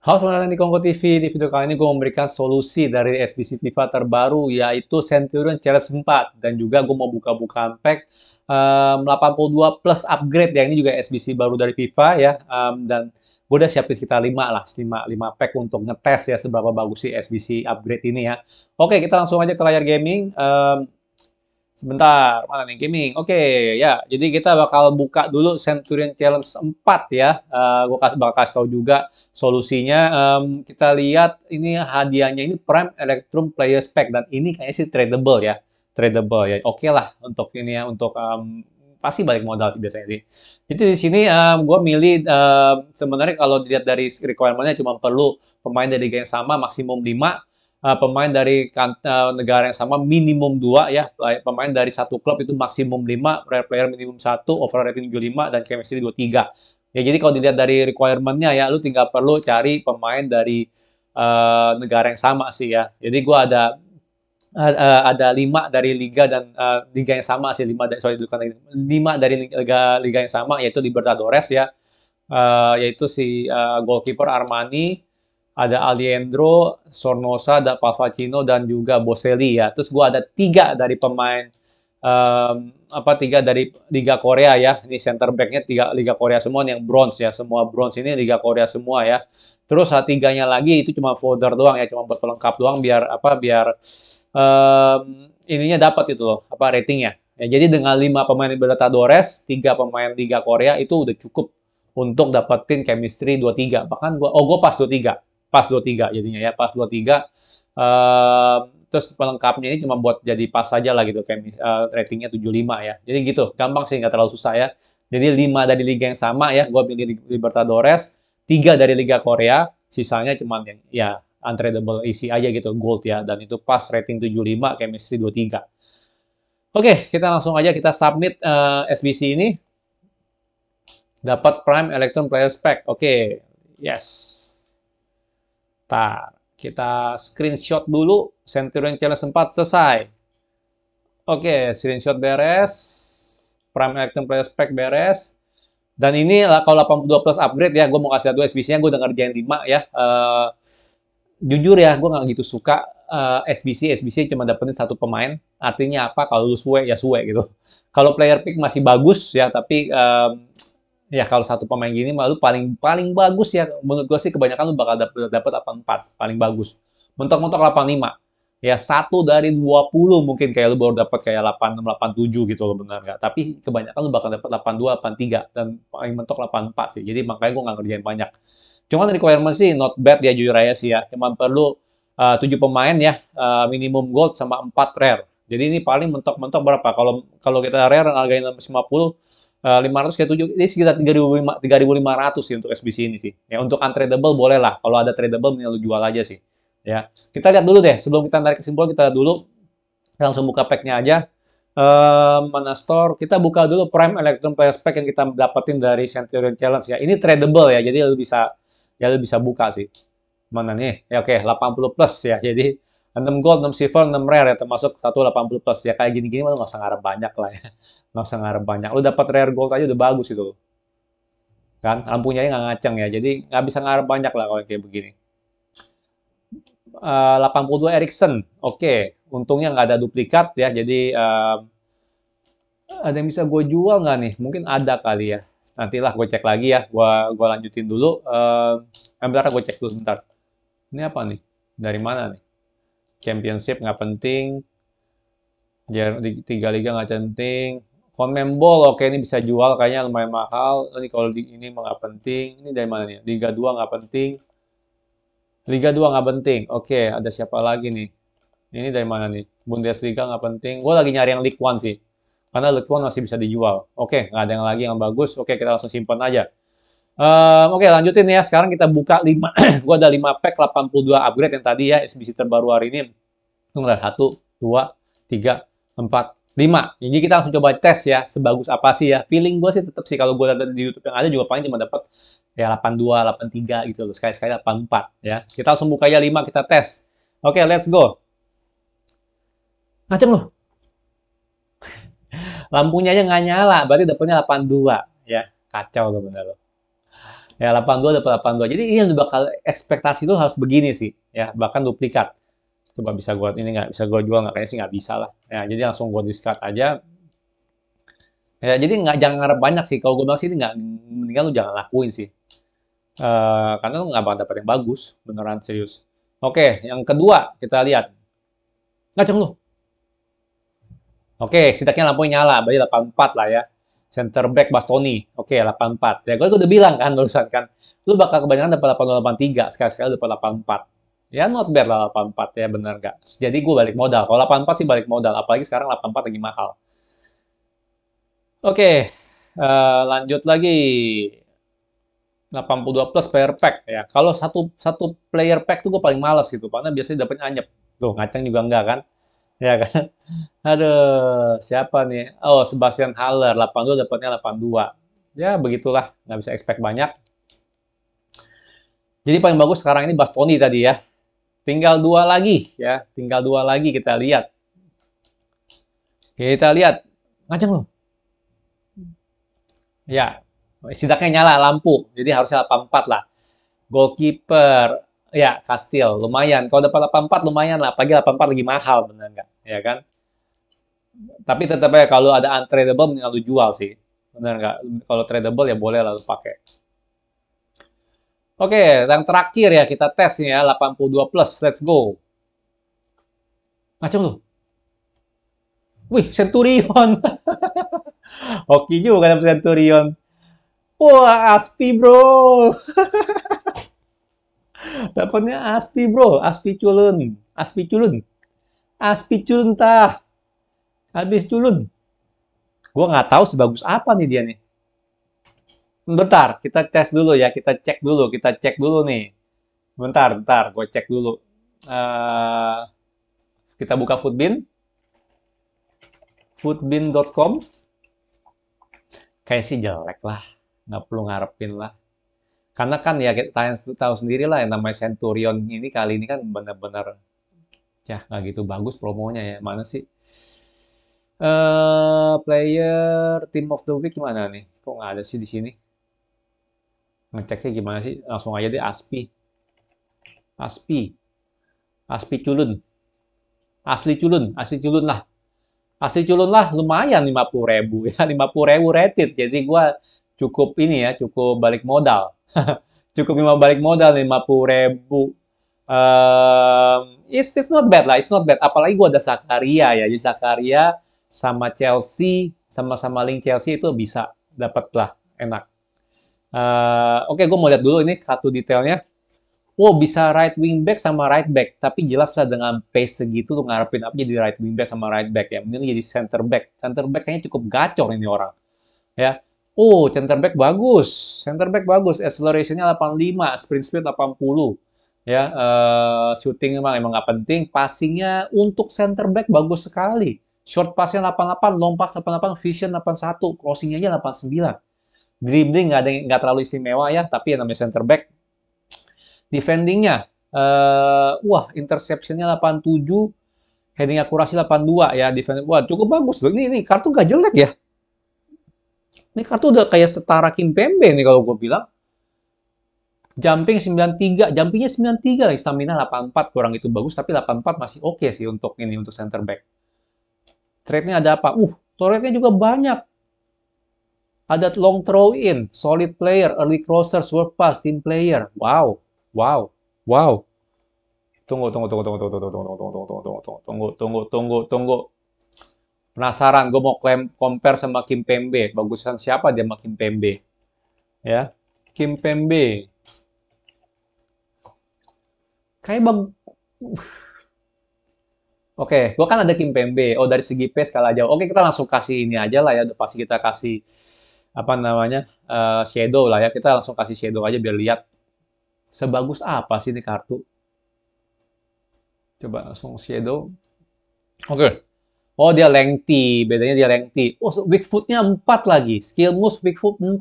Halo selamat datang di Kongko TV. Di video kali ini gue memberikan solusi dari SBC FIFA terbaru yaitu Centurion Challenge 4 dan juga gue mau buka-bukaan pack um, 82 plus upgrade ya ini juga SBC baru dari FIFA ya um, dan gue udah siapin sekitar 5 lah 5, 5 pack untuk ngetes ya seberapa bagus sih SBC upgrade ini ya. Oke kita langsung aja ke layar gaming. Um, Sebentar, mana nih gaming? Oke, okay, ya. Jadi kita bakal buka dulu Centurion Challenge 4 ya. Uh, eh, gue kasih bakal kasih tahu juga solusinya. Um, kita lihat ini hadiahnya ini Prime Electrum Player Pack dan ini kayaknya sih tradable ya. Tradable ya. Oke okay lah untuk ini ya untuk um, pasti balik modal sih biasanya sih. Jadi di sini um, gue milih um, sebenarnya kalau dilihat dari requirementnya cuma perlu pemain dari yang sama maksimum 5 uh, pemain dari uh, negara yang sama minimum dua ya. Pemain dari satu klub itu maksimum 5 rare player minimum satu overall rating 75 dan chemistry 23 ya jadi kalau dilihat dari requirementnya ya lu tinggal perlu cari pemain dari uh, negara yang sama sih ya. Jadi gua ada uh, ada lima dari liga dan uh, liga yang sama sih lima dari sorry lima dari liga liga yang sama yaitu Libertadores ya. Uh, yaitu si uh, goalkeeper Armani ada Aliendro, Sornosa, ada Pavacino dan juga Boselli ya. Terus gue ada tiga dari pemain um, apa tiga dari Liga Korea ya. Ini center backnya tiga Liga Korea semua yang bronze ya. Semua bronze ini Liga Korea semua ya. Terus tiganya lagi itu cuma folder doang ya, cuma buat pelengkap doang biar apa biar um, ininya dapat itu loh, apa ratingnya. Ya, jadi dengan lima pemain Libertadores, tiga pemain Liga Korea itu udah cukup untuk dapetin chemistry 23. Bahkan gua oh gua pas 23 pas 23 jadinya ya pas 23 uh, terus pelengkapnya ini cuma buat jadi pas saja lah gitu kayak uh, ratingnya 75 ya jadi gitu gampang sih nggak terlalu susah ya jadi 5 dari liga yang sama ya gue pilih Libertadores 3 dari liga Korea sisanya cuma yang ya untradable isi aja gitu gold ya dan itu pas rating 75 chemistry 23 Oke, kita langsung aja kita submit uh, eh, SBC ini. Dapat Prime Electron Player Spec. Oke, yes. Kita screenshot dulu. Centurion Challenge 4 selesai. Oke, screenshot beres. Prime Electron Player Spec beres. Dan ini kalau 82 plus upgrade ya, gue mau kasih satu SBC-nya, gue udah ngerjain 5 ya. Uh, jujur ya, gue nggak gitu suka uh, SBC. SBC cuma dapetin satu pemain. Artinya apa? Kalau lu suwe, ya suwe gitu. Kalau player pick masih bagus ya, tapi um, ya kalau satu pemain gini malu paling paling bagus ya. Menurut gue sih kebanyakan lu bakal dapet dapet 84 paling bagus. Mentok-mentok 85 ya satu dari 20 mungkin kayak lu baru dapat kayak 86 87 gitu loh benar nggak? Tapi kebanyakan lu bakal dapat 82 83 dan paling mentok 84 sih. Jadi makanya gue nggak ngerjain banyak. Cuman requirement sih not bad ya jujur aja sih ya. Cuman perlu uh, 7 pemain ya uh, minimum gold sama 4 rare. Jadi ini paling mentok-mentok berapa? Kalau kalau kita rare harganya 50 Uh, 500 kayak 7, ini sekitar 3.500 sih untuk SBC ini sih. Ya untuk untradable boleh lah. Kalau ada tradable mending lu jual aja sih. Ya. Kita lihat dulu deh sebelum kita tarik kesimpulan kita lihat dulu. Kita langsung buka pack-nya aja. Uh, mana store? Kita buka dulu Prime Electron Player Pack yang kita dapetin dari Centurion Challenge ya. Ini tradable ya. Jadi lu bisa ya lu bisa buka sih. Mana nih? Ya oke, okay, 80 plus ya. Jadi 6 gold, 6 silver, 6 rare ya termasuk 180 plus ya kayak gini-gini malah nggak usah ngarep banyak lah ya nggak usah ngarep banyak. Lu dapat rare gold aja udah bagus itu. Kan? Lampunya nggak ngaceng ya. Jadi nggak bisa ngarep banyak lah kalau kayak begini. Uh, 82 Ericsson. Oke. Okay. untungnya nggak ada duplikat ya. Jadi uh, ada yang bisa gue jual nggak nih? Mungkin ada kali ya. Nantilah gue cek lagi ya. Gue gua lanjutin dulu. Uh, bentar gue cek dulu bentar ini apa nih? Dari mana nih? Championship nggak penting. Tiga liga nggak penting Conmebol oke ini bisa jual kayaknya lumayan mahal. Ini kalau di ini nggak penting. Ini dari mana nih? Liga 2 nggak penting. Liga 2 nggak penting. Oke, ada siapa lagi nih? Ini dari mana nih? Bundesliga nggak penting. Gue lagi nyari yang League One sih. Karena League One masih bisa dijual. Oke, nggak ada yang lagi yang bagus. Oke, kita langsung simpan aja. Uh, Oke, lanjutin ya. Sekarang kita buka 5. gue ada 5 pack 82 upgrade yang tadi ya. SBC terbaru hari ini. Tunggu 1, 2, 3, 4, 5. Jadi kita langsung coba tes ya, sebagus apa sih ya. Feeling gue sih tetap sih kalau gue lihat di YouTube yang ada juga paling cuma dapat ya 82, 83 gitu loh. Sekali-sekali 84 ya. Kita langsung buka ya 5 kita tes. Oke, okay, let's go. Ngaceng loh. Lampunya aja nggak nyala, berarti dapetnya 82 ya. Kacau loh bener loh. Ya 82 dapat 82. Jadi ini bakal ekspektasi itu harus begini sih, ya bahkan duplikat. Coba bisa gua ini nggak bisa gua jual nggak kayaknya sih nggak bisa lah. Ya jadi langsung gua discard aja. Ya jadi nggak jangan ngarep banyak sih. Kalau gua bilang sih ini nggak mendingan lu jangan lakuin sih. Uh, karena lu nggak bakal dapat yang bagus, beneran serius. Oke, yang kedua kita lihat. Ngaceng lu. Oke, setidaknya lampunya nyala, berarti 84 lah ya center back Bastoni. Oke, okay, 84. Ya, gue udah bilang kan barusan kan, lu bakal kebanyakan dapat 82, 83, sekali-sekali dapat 84. Ya, not bad lah 84 ya, bener nggak? Jadi gue balik modal. Kalau 84 sih balik modal, apalagi sekarang 84 lagi mahal. Oke, okay, uh, eh, lanjut lagi. 82 plus player pack ya. Kalau satu satu player pack tuh gue paling males gitu, karena biasanya dapetnya anyep. Tuh, ngaceng juga enggak kan? Ya kan? Aduh, siapa nih? Oh, Sebastian Haller, 82 dapatnya 82. Ya, begitulah. Nggak bisa expect banyak. Jadi paling bagus sekarang ini Bastoni tadi ya. Tinggal dua lagi ya. Tinggal dua lagi kita lihat. Kita lihat. Ngajeng loh. Ya, setidaknya nyala lampu. Jadi harusnya 84 lah. Goalkeeper, ya Kastil lumayan kalau dapat 84 lumayan lah pagi 84 lagi mahal bener nggak ya kan tapi tetap ya kalau ada untradeable mending lu jual sih bener nggak kalau tradable ya boleh lalu pakai oke yang terakhir ya kita tes ya 82 plus let's go. Macam lu. Wih Centurion. Oke juga dapat Centurion. Wah Aspi bro. Dapatnya aspi bro, aspi culun, aspi culun, aspi culun tah, habis culun. Gue nggak tahu sebagus apa nih dia nih. Bentar, kita tes dulu ya, kita cek dulu, kita cek dulu nih. Bentar, bentar, gue cek dulu. Uh, kita buka Foodbin, foodbin.com. Kayak sih jelek lah, nggak perlu ngarepin lah. Karena kan ya kita tahu sendiri lah yang namanya Centurion ini kali ini kan benar-benar ya nggak gitu bagus promonya ya. Mana sih? Uh, player Team of the Week gimana nih? Kok nggak ada sih di sini? Ngeceknya gimana sih? Langsung aja deh Aspi. Aspi. Aspi culun. Asli culun, asli culun lah. Asli culun lah lumayan 50 ribu ya. 50 ribu rated. Jadi gue cukup ini ya, cukup balik modal. cukup lima balik modal 50 ribu. Um, it's, it's not bad lah, it's not bad. Apalagi gue ada Sakaria ya, jadi Sakaria sama Chelsea, sama-sama link Chelsea itu bisa dapat lah, enak. Uh, Oke, okay, gue mau lihat dulu ini satu detailnya. Wow, bisa right wing back sama right back. Tapi jelas lah dengan pace segitu tuh ngarepin apa jadi right wing back sama right back ya. Mending jadi center back. Center back kayaknya cukup gacor ini orang. Ya, Oh, center back bagus. Center back bagus. Acceleration-nya 85, sprint speed 80. Ya, uh, shooting memang emang nggak penting. Passing-nya untuk center back bagus sekali. Short pass-nya 88, long pass 88, vision 81, crossing-nya aja 89. Dribbling nggak ada nggak terlalu istimewa ya, tapi yang namanya center back. Defending-nya, uh, wah interception-nya 87, heading akurasi 82 ya, defending. Wah, cukup bagus loh. Ini, ini kartu nggak jelek ya. Ini kartu udah kayak setara Kim Pembe nih kalau gue bilang. Jumping 93, jumpingnya 93 lagi, stamina 84, kurang itu bagus, tapi 84 masih oke okay sih untuk ini, untuk center back. Trade-nya ada apa? Uh, torretnya juga banyak. Ada long throw in, solid player, early crosser, swerve pass, team player. Wow, wow, wow. Tunggu, tunggu, tunggu, tunggu, tunggu, tunggu, tunggu, tunggu, tunggu, tunggu, tunggu, tunggu, tunggu, tunggu. Penasaran, gue mau klaim compare sama Kim Pembe. Bagusan siapa dia sama Kim Pembe? Ya, Kim Pembe. Kayak bang... Oke, gue kan ada Kim Pembe. Oh, dari segi pace kalah jauh. Oke, kita langsung kasih ini aja lah ya. Udah pasti kita kasih apa namanya uh, shadow lah ya. Kita langsung kasih shadow aja biar lihat sebagus apa sih ini kartu. Coba langsung shadow. Oke. Oh, dia lengthy. Bedanya dia lengthy. Oh, weak foot-nya 4 lagi. Skill moves weak foot 4.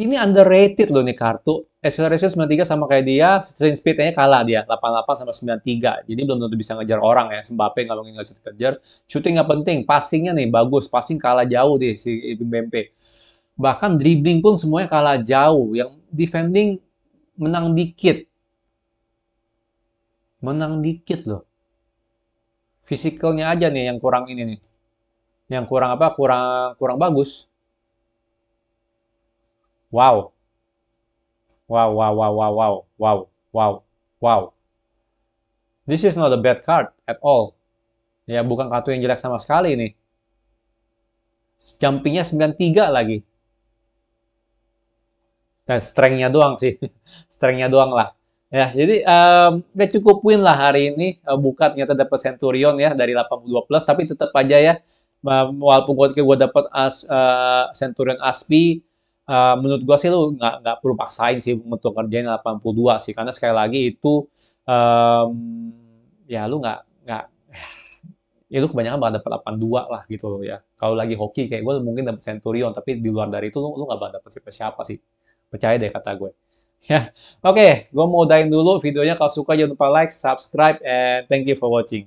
Ini underrated loh nih kartu. Acceleration 93 sama kayak dia, sprint speed-nya kalah dia. 88 sama 93. Jadi belum tentu bisa ngejar orang ya. Mbappe kalau nggak bisa kejar. Shooting nggak penting. Passing-nya nih bagus. Passing kalah jauh deh si Mbempe. Bahkan dribbling pun semuanya kalah jauh. Yang defending menang dikit. Menang dikit loh. Fisikalnya aja nih yang kurang ini nih. Yang kurang apa? Kurang kurang bagus. Wow. Wow, wow, wow, wow, wow, wow, wow, wow. This is not a bad card at all. Ya, bukan kartu yang jelek sama sekali nih. Jumpingnya 93 lagi. Dan strength-nya doang sih. strength-nya doang lah. Ya, jadi um, ya cukup win lah hari ini. Uh, buka ternyata dapat Centurion ya dari 82 plus, tapi tetap aja ya, walaupun gue gue dapat as, uh, Centurion Aspi, uh, menurut gue sih lu nggak nggak perlu paksain sih untuk ngerjain 82 sih, karena sekali lagi itu um, ya lu nggak nggak ya lu kebanyakan bakal dapat 82 lah gitu loh ya. Kalau lagi hoki kayak gue mungkin dapat Centurion, tapi di luar dari itu lu, lu nggak bakal dapat siapa-siapa sih. Percaya deh kata gue. Ya, oke, okay, gue mau udahin dulu videonya. Kalau suka jangan lupa like, subscribe, and thank you for watching.